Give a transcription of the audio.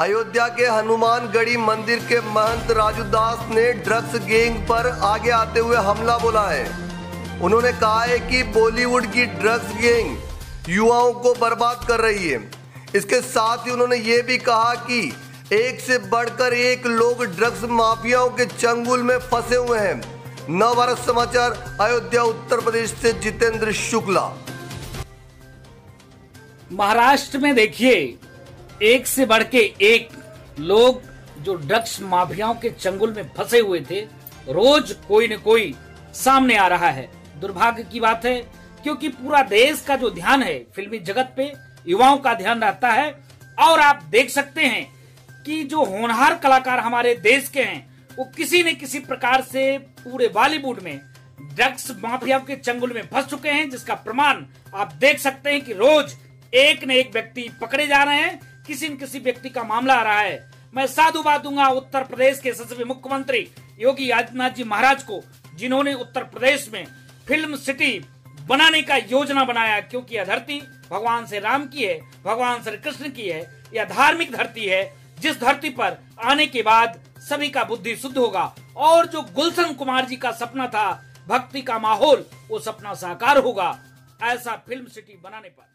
अयोध्या के हनुमान गढ़ी मंदिर के महंत राजू दास ने ड्रग्स गैंग पर आगे आते हुए हमला बोला है। उन्होंने कहा है कि बॉलीवुड की ड्रग्स गैंग युवाओं को बर्बाद कर रही है। इसके साथ ही उन्होंने ये भी कहा कि एक से बढ़कर एक लोग ड्रग्स माफियाओं के चंगुल में फंसे हुए हैं। नव भारत समाचार, अयोध्या, उत्तर प्रदेश से जितेंद्र शुक्ला। महाराष्ट्र में देखिए एक से बढ़ के एक लोग जो ड्रग्स माफियाओं के चंगुल में फंसे हुए थे, रोज कोई न कोई सामने आ रहा है। दुर्भाग्य की बात है, क्योंकि पूरा देश का जो ध्यान है, फिल्मी जगत पे युवाओं का ध्यान रहता है। और आप देख सकते हैं कि जो होनहार कलाकार हमारे देश के हैं, वो किसी न किसी प्रकार से पूरे बॉलीवुड में ड्रग्स माफियाओं के चंगुल में फंस चुके हैं, जिसका प्रमाण आप देख सकते हैं कि रोज एक न एक व्यक्ति पकड़े जा रहे हैं। किसी न किसी व्यक्ति का मामला आ रहा है। मैं साधुवाद दूँगा उत्तर प्रदेश के सचिव मुख्यमंत्री योगी आदित्यनाथ जी महाराज को, जिन्होंने उत्तर प्रदेश में फ़िल्म सिटी बनाने का योजना बनाया, क्योंकि यह धरती भगवान से राम की है, भगवान श्री कृष्ण की है, यह धार्मिक धरती है, जिस धरती पर आने के बाद सभी का बुद्धि शुद्ध होगा। और जो गुलशन कुमार जी का सपना था, भक्ति का माहौल, वो सपना साकार होगा, ऐसा फ़िल्म सिटी बनाने पर।